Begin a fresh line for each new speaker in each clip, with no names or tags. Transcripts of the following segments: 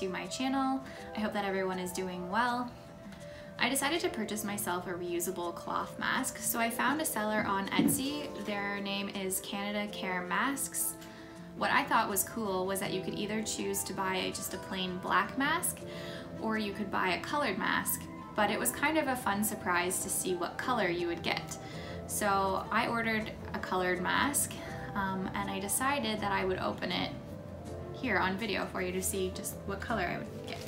to my channel. I hope that everyone is doing well. I decided to purchase myself a reusable cloth mask, so I found a seller on Etsy. Their name is Canada Care Masks. What I thought was cool was that you could either choose to buy just a plain black mask or you could buy a colored mask, but it was kind of a fun surprise to see what color you would get. So I ordered a colored mask um, and I decided that I would open it here on video for you to see just what color I would get.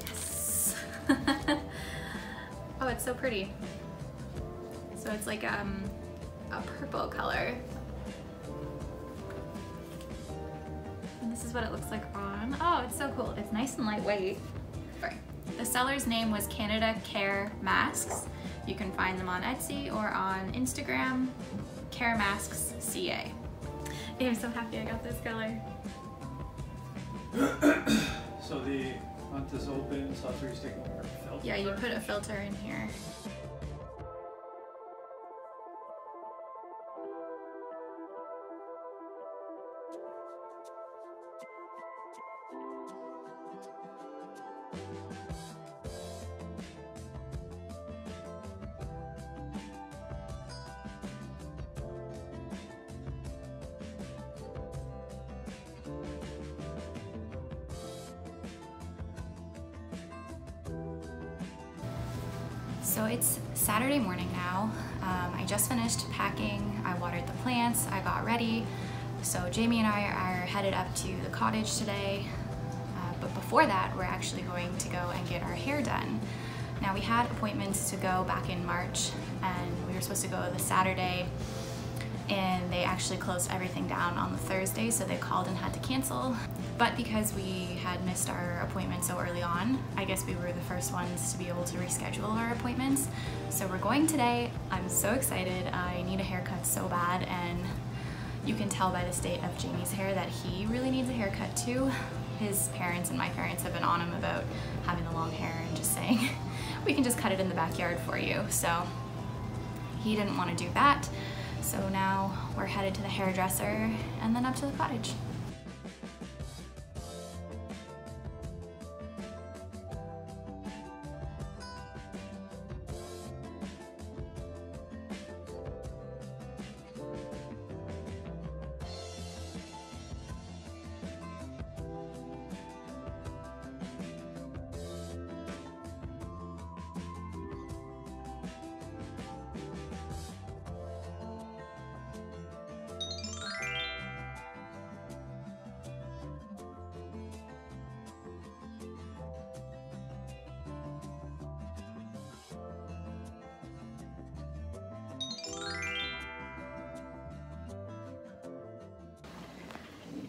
Yes. oh, it's so pretty. So it's like um, a purple color. This is what it looks like on. Oh, it's so cool. It's nice and lightweight. Sorry. The seller's name was Canada Care Masks. You can find them on Etsy or on Instagram, Care Masks CA. I'm so happy I got this color.
so the front is open, so that's where you stick a filter.
Yeah, you put a filter in here. So it's Saturday morning now. Um, I just finished packing. I watered the plants. I got ready. So Jamie and I are headed up to the cottage today. Uh, but before that, we're actually going to go and get our hair done. Now we had appointments to go back in March and we were supposed to go the Saturday and they actually closed everything down on the Thursday so they called and had to cancel. But because we had missed our appointment so early on, I guess we were the first ones to be able to reschedule our appointments. So we're going today. I'm so excited. I need a haircut so bad and you can tell by the state of Jamie's hair that he really needs a haircut too. His parents and my parents have been on him about having the long hair and just saying, we can just cut it in the backyard for you. So he didn't want to do that. So we're headed to the hairdresser and then up to the cottage.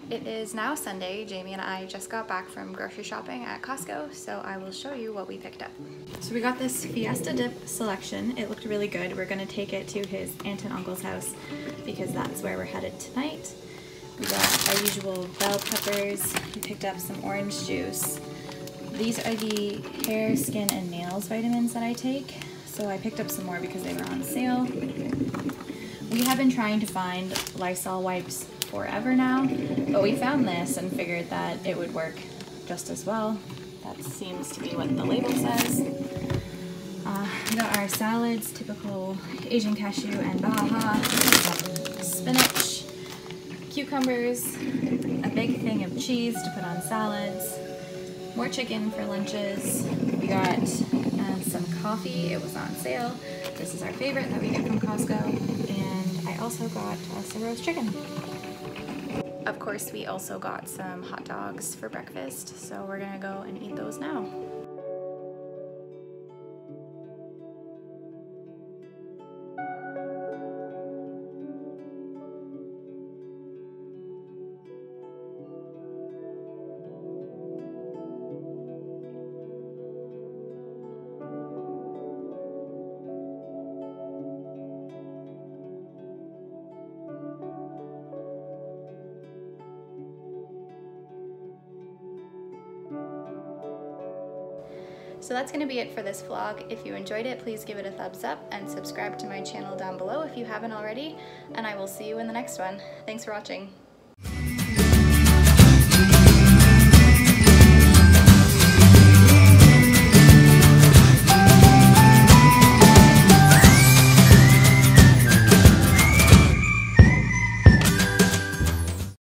It is now Sunday. Jamie and I just got back from grocery shopping at Costco, so I will show you what we picked up. So we got this Fiesta Dip selection. It looked really good. We're gonna take it to his aunt and uncle's house because that's where we're headed tonight. We got our usual bell peppers. We picked up some orange juice. These are the hair, skin, and nails vitamins that I take. So I picked up some more because they were on sale. We have been trying to find Lysol wipes forever now, but we found this and figured that it would work just as well. That seems to be what the label says. Uh, we got our salads, typical Asian cashew and baja, spinach, cucumbers, a big thing of cheese to put on salads, more chicken for lunches. We got uh, some coffee, it was on sale. This is our favorite that we get from Costco. And I also got uh, some roast chicken. Of course, we also got some hot dogs for breakfast, so we're gonna go and eat those now. So that's gonna be it for this vlog. If you enjoyed it, please give it a thumbs up and subscribe to my channel down below if you haven't already, and I will see you in the next one. Thanks for watching.